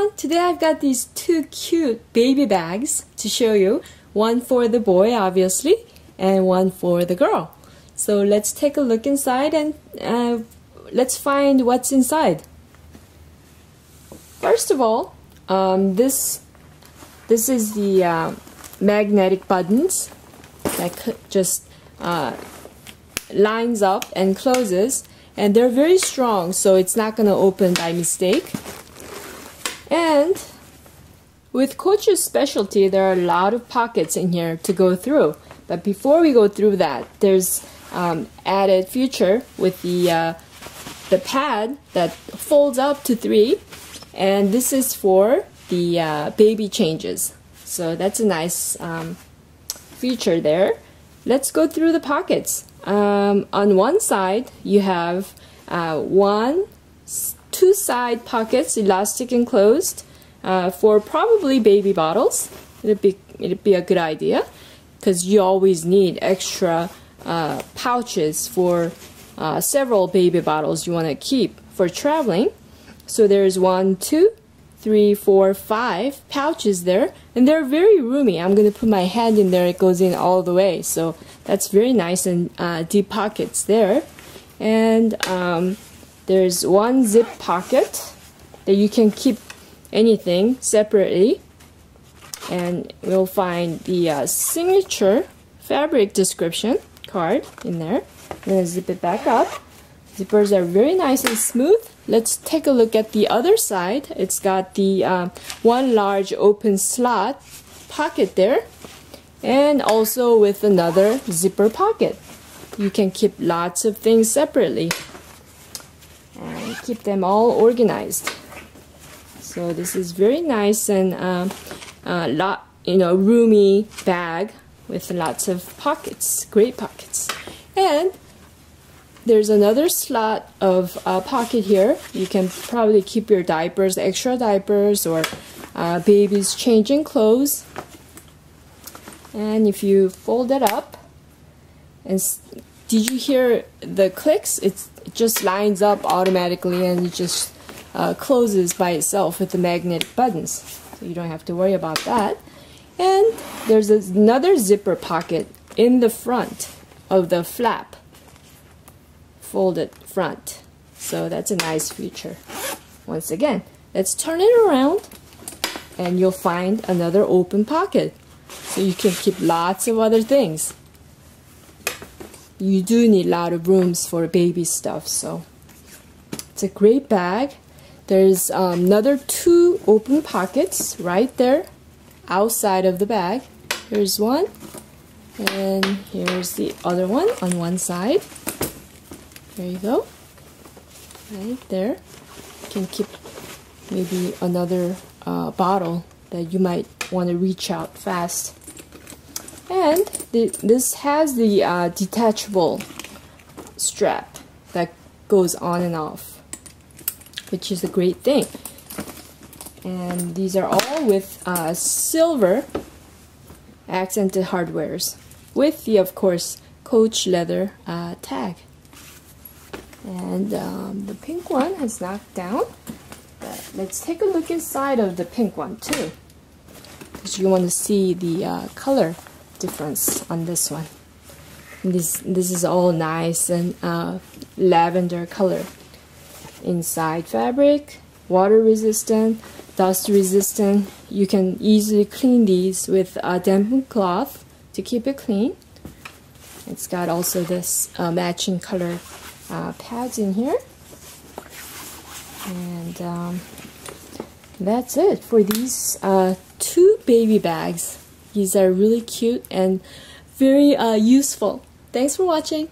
everyone! Today I've got these two cute baby bags to show you. One for the boy, obviously, and one for the girl. So let's take a look inside and uh, let's find what's inside. First of all, um, this this is the uh, magnetic buttons that just uh, lines up and closes and they're very strong so it's not going to open by mistake and with Coach's specialty, there are a lot of pockets in here to go through. But before we go through that, there's um, added feature with the uh, the pad that folds up to three, and this is for the uh, baby changes. So that's a nice um, feature there. Let's go through the pockets. Um, on one side, you have uh, one two side pockets, elastic enclosed, uh, for probably baby bottles. It'd be it'd be a good idea because you always need extra uh, pouches for uh, several baby bottles you want to keep for traveling. So there's one, two, three, four, five pouches there, and they're very roomy. I'm going to put my hand in there; it goes in all the way. So that's very nice and uh, deep pockets there, and um, there's one zip pocket that you can keep anything separately. And we'll find the uh, signature fabric description card in there. I'm to zip it back up. Zippers are very nice and smooth. Let's take a look at the other side. It's got the uh, one large open slot pocket there and also with another zipper pocket. You can keep lots of things separately keep them all organized. So this is very nice and uh, uh, lot you know roomy bag with lots of pockets, great pockets, and there's another slot of uh, pocket here. You can probably keep your diapers, extra diapers, or uh, babies changing clothes. And if you fold it up, and did you hear the clicks? It's it just lines up automatically and it just uh, closes by itself with the magnetic buttons. So you don't have to worry about that. And there's another zipper pocket in the front of the flap, folded front. So that's a nice feature. Once again, let's turn it around and you'll find another open pocket. So you can keep lots of other things you do need a lot of rooms for baby stuff so. It's a great bag. There's um, another two open pockets right there outside of the bag. Here's one and here's the other one on one side. There you go. Right there. You can keep maybe another uh, bottle that you might want to reach out fast and the, this has the uh, detachable strap that goes on and off, which is a great thing. And these are all with uh, silver accented hardwares with the, of course, Coach leather uh, tag. And um, the pink one has knocked down. But let's take a look inside of the pink one too. Because you want to see the uh, color difference on this one. This this is all nice and uh, lavender color. Inside fabric, water resistant, dust resistant. You can easily clean these with a dampened cloth to keep it clean. It's got also this uh, matching color uh, pads in here. And um, that's it for these uh, two baby bags. These are really cute and very uh, useful. Thanks for watching.